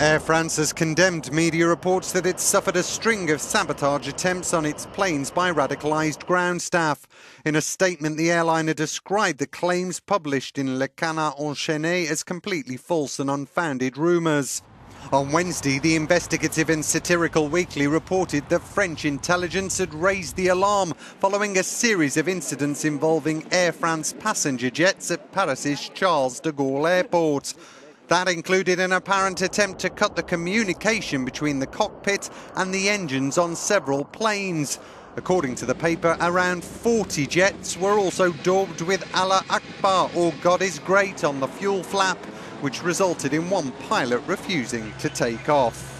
Air France has condemned media reports that it suffered a string of sabotage attempts on its planes by radicalised ground staff. In a statement, the airliner described the claims published in Le Canard Enchaîné as completely false and unfounded rumours. On Wednesday, the investigative and satirical weekly reported that French intelligence had raised the alarm following a series of incidents involving Air France passenger jets at Paris's Charles de Gaulle Airport. That included an apparent attempt to cut the communication between the cockpit and the engines on several planes. According to the paper, around 40 jets were also daubed with Allah Akbar or God is Great on the fuel flap, which resulted in one pilot refusing to take off.